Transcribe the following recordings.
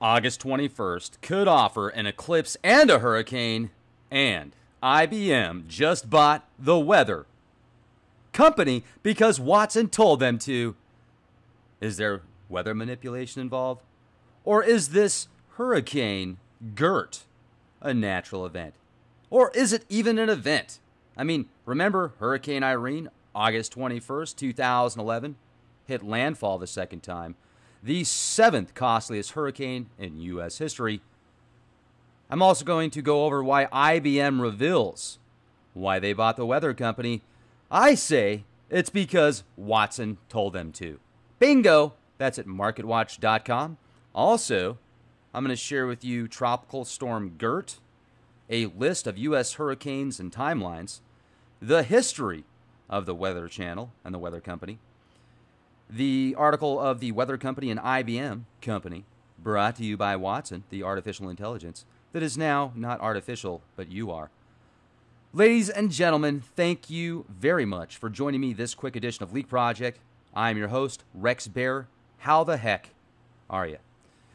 August 21st could offer an eclipse and a hurricane, and IBM just bought the weather company because Watson told them to. Is there weather manipulation involved? Or is this hurricane Gert a natural event? Or is it even an event? I mean, remember Hurricane Irene, August 21st, 2011, hit landfall the second time, the seventh costliest hurricane in U.S. history. I'm also going to go over why IBM reveals why they bought the weather company. I say it's because Watson told them to. Bingo! That's at marketwatch.com. Also, I'm going to share with you Tropical Storm Gert, a list of U.S. hurricanes and timelines, the history of the Weather Channel and the Weather Company, the article of the Weather Company and IBM Company, brought to you by Watson, the artificial intelligence that is now not artificial, but you are. Ladies and gentlemen, thank you very much for joining me this quick edition of Leak Project. I'm your host, Rex Bear. How the heck are you?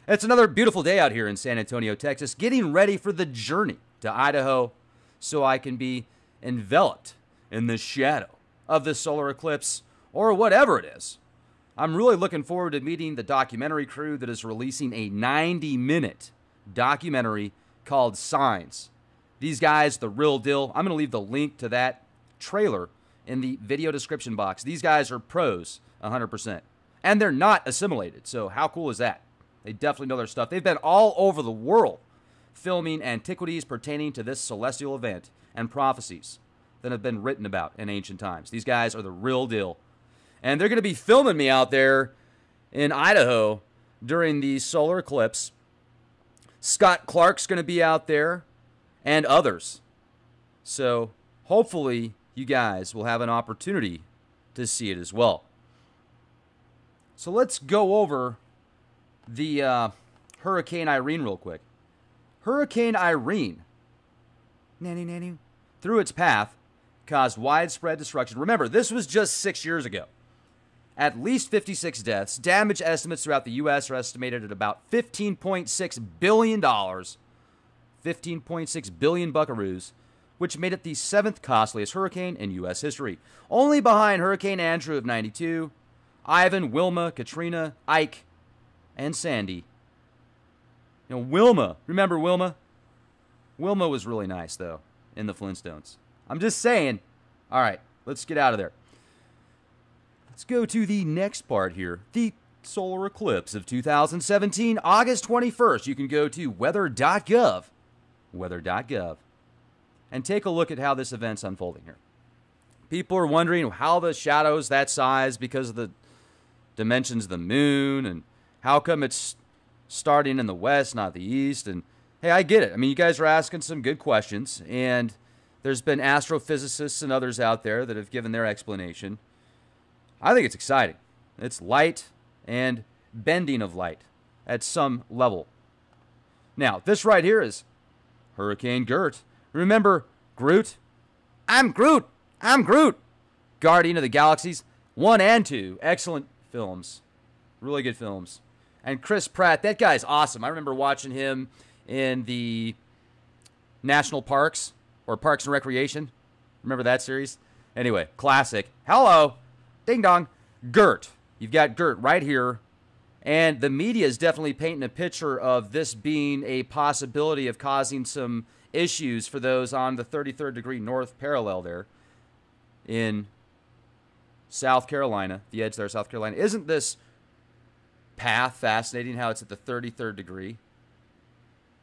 It's another beautiful day out here in San Antonio, Texas, getting ready for the journey to Idaho so I can be enveloped in the shadow of the solar eclipse or whatever it is. I'm really looking forward to meeting the documentary crew that is releasing a 90 minute documentary called Signs. These guys, the real deal. I'm going to leave the link to that trailer in the video description box. These guys are pros 100%. And they're not assimilated. So, how cool is that? They definitely know their stuff. They've been all over the world filming antiquities pertaining to this celestial event and prophecies that have been written about in ancient times. These guys are the real deal. And they're going to be filming me out there in Idaho during the solar eclipse. Scott Clark's going to be out there and others. So hopefully you guys will have an opportunity to see it as well. So let's go over the uh, Hurricane Irene real quick. Hurricane Irene, nanny nanny, through its path, caused widespread destruction. Remember, this was just six years ago. At least 56 deaths. Damage estimates throughout the U.S. are estimated at about $15.6 billion. 15.6 billion buckaroos, which made it the seventh costliest hurricane in U.S. history. Only behind Hurricane Andrew of 92, Ivan, Wilma, Katrina, Ike, and Sandy. You know, Wilma. Remember Wilma? Wilma was really nice, though, in the Flintstones. I'm just saying. All right, let's get out of there. Let's go to the next part here. The solar eclipse of 2017, August 21st. You can go to weather.gov, weather.gov, and take a look at how this event's unfolding here. People are wondering how the shadow's that size because of the dimensions of the moon and how come it's starting in the west, not the east? And hey, I get it. I mean, you guys are asking some good questions, and there's been astrophysicists and others out there that have given their explanation. I think it's exciting. It's light and bending of light at some level. Now, this right here is Hurricane Gert. Remember Groot? I'm Groot. I'm Groot. Guardian of the Galaxies 1 and 2. Excellent films. Really good films. And Chris Pratt, that guy's awesome. I remember watching him in the National Parks or Parks and Recreation. Remember that series? Anyway, classic. Hello. Ding dong. Gert. You've got Gert right here. And the media is definitely painting a picture of this being a possibility of causing some issues for those on the 33rd degree north parallel there in South Carolina, the edge there, South Carolina. Isn't this path fascinating how it's at the 33rd degree?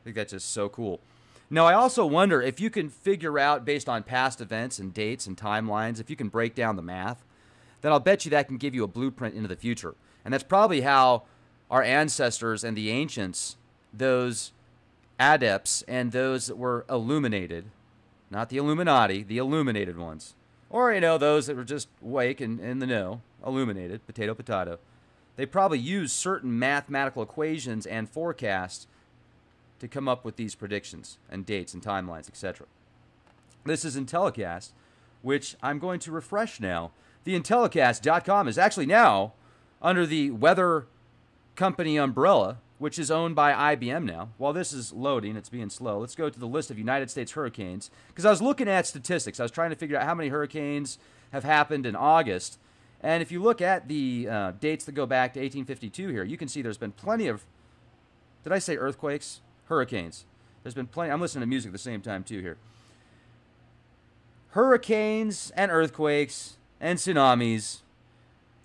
I think that's just so cool. Now, I also wonder if you can figure out, based on past events and dates and timelines, if you can break down the math, then I'll bet you that can give you a blueprint into the future. And that's probably how our ancestors and the ancients, those adepts and those that were illuminated, not the Illuminati, the illuminated ones, or, you know, those that were just awake and in the know, illuminated, potato, potato, they probably used certain mathematical equations and forecasts to come up with these predictions and dates and timelines, etc. This is Intellicast, which I'm going to refresh now. The Intellicast.com is actually now under the Weather Company umbrella, which is owned by IBM now. While this is loading, it's being slow. Let's go to the list of United States hurricanes because I was looking at statistics. I was trying to figure out how many hurricanes have happened in August. And if you look at the uh, dates that go back to 1852 here, you can see there's been plenty of. Did I say earthquakes? Hurricanes. There's been plenty. I'm listening to music at the same time, too, here. Hurricanes and earthquakes and tsunamis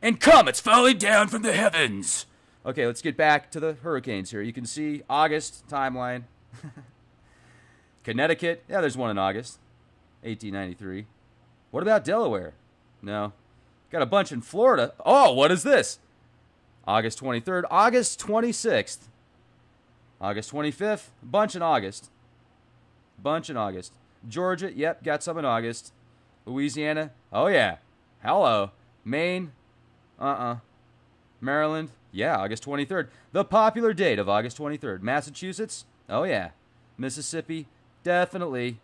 and comets falling down from the heavens. Okay, let's get back to the hurricanes here. You can see August timeline. Connecticut, yeah, there's one in August, 1893. What about Delaware? No. Got a bunch in Florida. Oh, what is this? August 23rd, August 26th, August 25th, bunch in August. Bunch in August. Georgia, yep, got some in August. Louisiana, oh yeah. Hello. Maine, uh uh-uh. uh. Maryland, yeah, August 23rd. The popular date of August 23rd. Massachusetts? Oh, yeah. Mississippi? Definitely.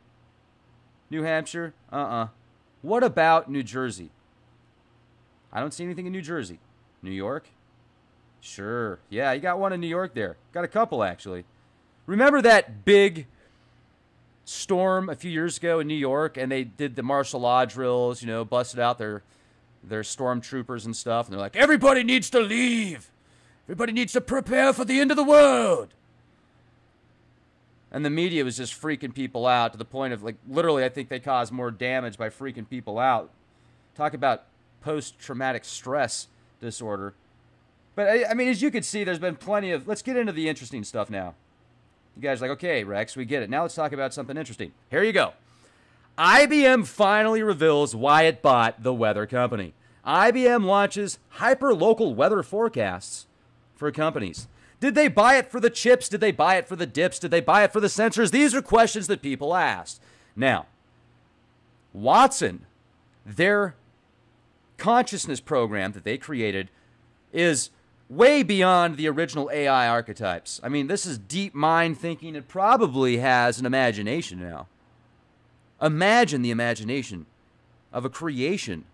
New Hampshire? Uh uh-uh. uh. What about New Jersey? I don't see anything in New Jersey. New York? Sure. Yeah, you got one in New York there. Got a couple, actually. Remember that big storm a few years ago in New York and they did the martial law drills, you know, busted out their their stormtroopers and stuff, and they're like, everybody needs to leave. Everybody needs to prepare for the end of the world. And the media was just freaking people out to the point of like literally I think they caused more damage by freaking people out. Talk about post traumatic stress disorder. But I, I, mean, as you can see, there's been plenty of. Let's get into the interesting stuff now. Guys like, okay, Rex, we get it. Now let's talk about something interesting. Here you go. IBM finally reveals why it bought the weather company. IBM launches hyper-local weather forecasts for companies? Did they buy it for the chips? Did they buy it for the dips? Did they buy it for the sensors? These are questions that people asked. Now, Watson, their consciousness program that they created, is way beyond the original AI archetypes. I mean, this is deep mind thinking. It probably has an imagination now. Imagine the imagination of a creation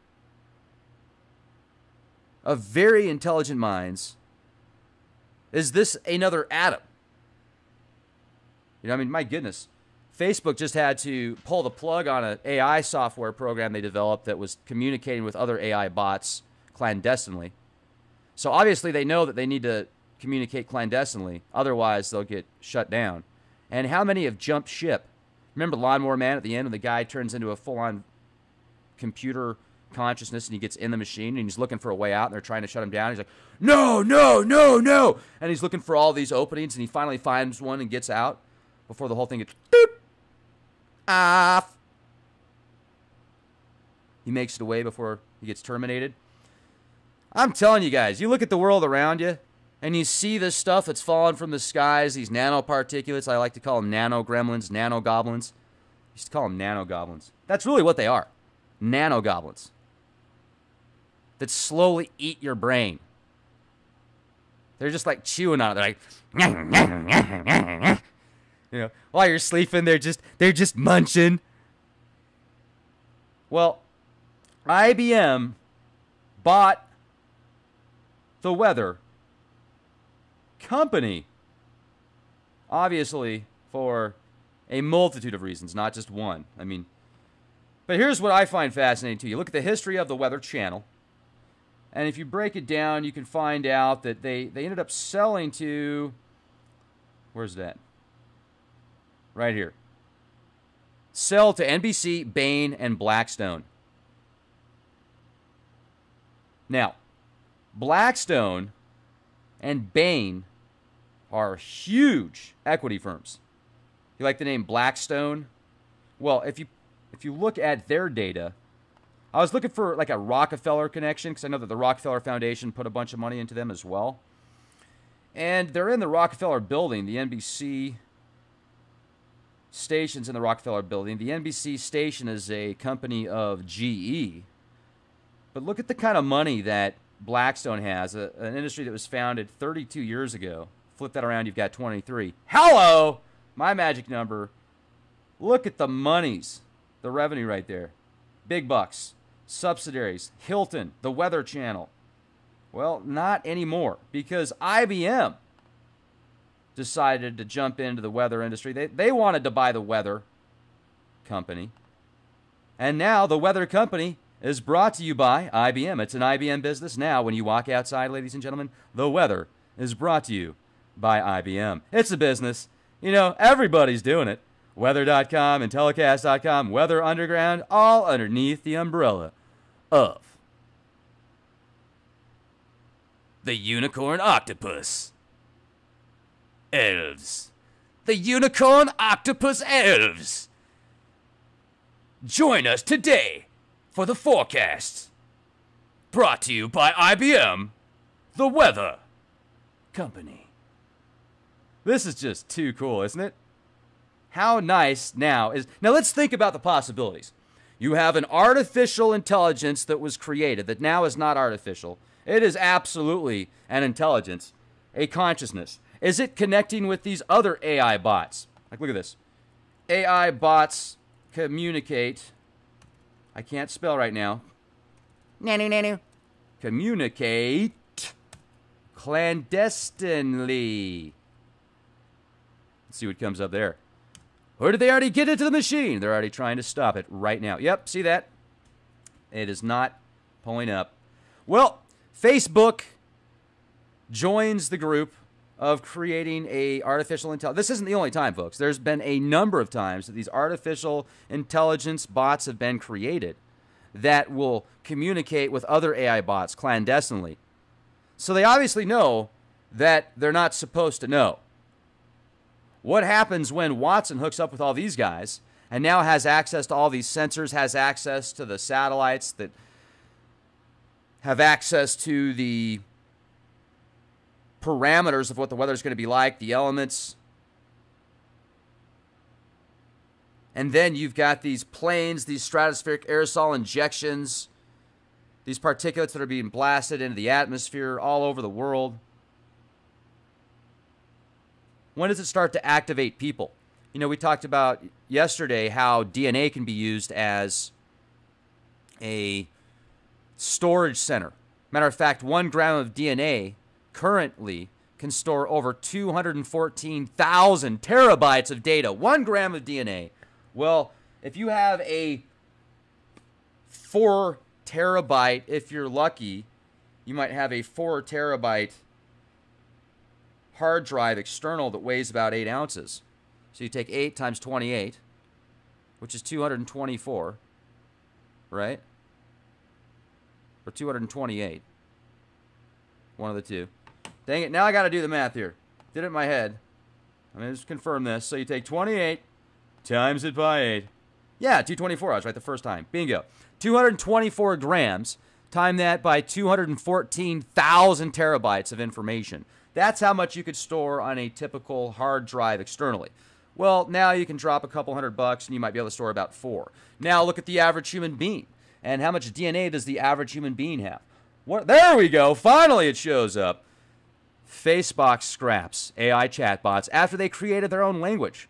of very intelligent minds is this another Adam? You know, I mean, my goodness. Facebook just had to pull the plug on an AI software program they developed that was communicating with other AI bots clandestinely. So obviously they know that they need to communicate clandestinely, otherwise they'll get shut down. And how many have jumped ship? Remember Lawnmower Man at the end when the guy turns into a full-on computer consciousness and he gets in the machine and he's looking for a way out and they're trying to shut him down. He's like, no, no, no, no. And he's looking for all these openings and he finally finds one and gets out before the whole thing gets doop, off. He makes it away before he gets terminated. I'm telling you guys, you look at the world around you and you see this stuff that's falling from the skies, these nanoparticulates. I like to call them nano gremlins, nano goblins. I used to call them nano goblins. That's really what they are nano goblins that slowly eat your brain. They're just like chewing on it. They're like, you know, while you're sleeping, they're just they're just munching. Well, IBM bought the weather company, obviously for a multitude of reasons, not just one. I mean, but here's what I find fascinating too. You look at the history of the Weather Channel. And if you break it down, you can find out that they, they ended up selling to. Where's that? Right here. Sell to NBC, Bain, and Blackstone. Now, Blackstone and Bain are huge equity firms. You like the name Blackstone? Well, if you if you look at their data, I was looking for like a Rockefeller connection because I know that the Rockefeller Foundation put a bunch of money into them as well. And they're in the Rockefeller building, the NBC station's in the Rockefeller building. The NBC station is a company of GE. But look at the kind of money that Blackstone has, a, an industry that was founded 32 years ago. Flip that around, you've got 23. Hello! My magic number. Look at the monies, the revenue right there. Big bucks subsidiaries, Hilton, the Weather Channel. Well, not anymore because IBM decided to jump into the weather industry. They, they wanted to buy the weather company. And now the weather company is brought to you by IBM. It's an IBM business now. When you walk outside, ladies and gentlemen, the weather is brought to you by IBM. It's a business. You know, everybody's doing it. Weather.com and Telecast.com, Weather Underground, all underneath the umbrella of the Unicorn Octopus. Elves. The Unicorn Octopus Elves. Join us today for the forecast. Brought to you by IBM, the Weather Company. This is just too cool, isn't it? How nice now is. Now let's think about the possibilities. You have an artificial intelligence that was created that now is not artificial. It is absolutely an intelligence, a consciousness. Is it connecting with these other AI bots? Like, look at this. AI bots communicate. I can't spell right now. Nanu, nanu. Communicate clandestinely. Let's see what comes up there. Or did they already get into the machine? They're already trying to stop it right now. Yep, see that? It is not pulling up. Well, Facebook joins the group of creating a artificial intelligence. This isn't the only time, folks. There's been a number of times that these artificial intelligence bots have been created that will communicate with other AI bots clandestinely. So they obviously know that they're not supposed to know. What happens when Watson hooks up with all these guys and now has access to all these sensors, has access to the satellites that have access to the parameters of what the weather is going to be like, the elements. And then you've got these planes, these stratospheric aerosol injections, these particulates that are being blasted into the atmosphere all over the world. When does it start to activate people? You know, we talked about yesterday how DNA can be used as a storage center. Matter of fact, one gram of DNA currently can store over 214,000 terabytes of data. One gram of DNA. Well, if you have a four terabyte, if you're lucky, you might have a four terabyte hard drive external that weighs about 8 ounces. So you take 8 times 28, which is 224, right? Or 228. One of the two. Dang it, now I got to do the math here. Did it in my head. I'm going to just confirm this. So you take 28 times it by 8. Yeah, 224. I was right the first time. Bingo. 224 grams. Time that by 214,000 terabytes of information. That's how much you could store on a typical hard drive externally. Well, now you can drop a couple hundred bucks and you might be able to store about four. Now look at the average human being. And how much DNA does the average human being have? What, there we go. Finally, it shows up. Facebook scraps AI chatbots after they created their own language.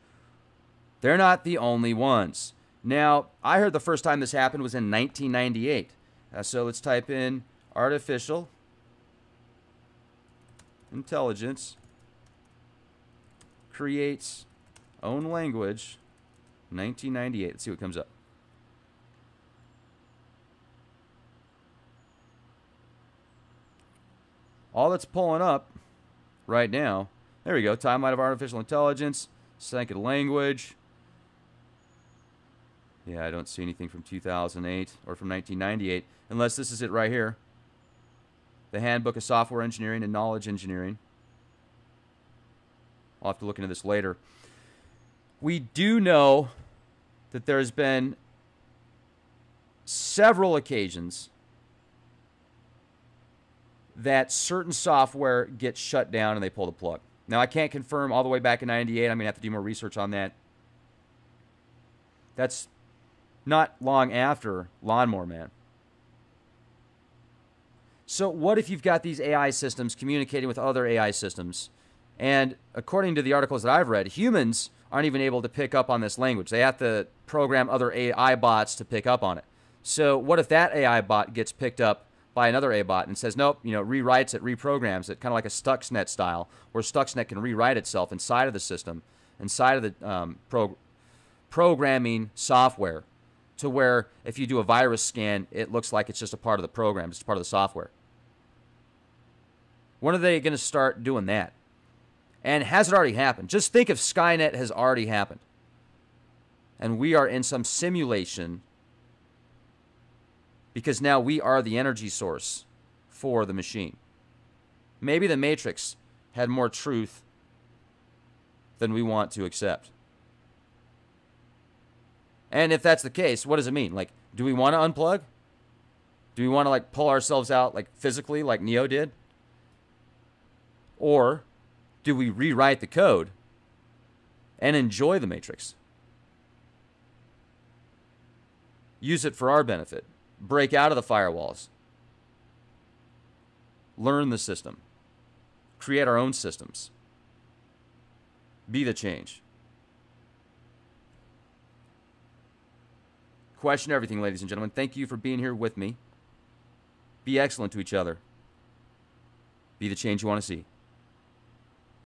They're not the only ones. Now, I heard the first time this happened was in 1998. Uh, so let's type in artificial intelligence creates own language 1998 let's see what comes up all that's pulling up right now. There we go. Timeline of artificial intelligence. Second language. Yeah i don't see anything from 2008 or from 1998 unless this is it right here. The Handbook of Software Engineering and Knowledge Engineering. I'll have to look into this later. We do know that there's been several occasions that certain software gets shut down and they pull the plug. Now, I can't confirm all the way back in 98. I'm going to have to do more research on that. That's not long after Lawnmower Man. So, what if you've got these AI systems communicating with other AI systems? And according to the articles that I've read, humans aren't even able to pick up on this language. They have to program other AI bots to pick up on it. So, what if that AI bot gets picked up by another A bot and says, nope, you know, rewrites it, reprograms it, kind of like a Stuxnet style, where Stuxnet can rewrite itself inside of the system, inside of the um, pro- programming software, to where if you do a virus scan, it looks like it's just a part of the program, it's part of the software. When are they going to start doing that? And has it already happened? Just think if Skynet has already happened. And we are in some simulation because now we are the energy source for the machine. Maybe the Matrix had more truth than we want to accept. And if that's the case, what does it mean? Like, do we want to unplug? Do we want to like pull ourselves out like physically like Neo did? Or do we rewrite the code and enjoy the matrix? Use it for our benefit break out of the firewalls, learn the system, create our own systems, be the change. Question everything, ladies and gentlemen. Thank you for being here with me. Be excellent to each other. Be the change you want to see.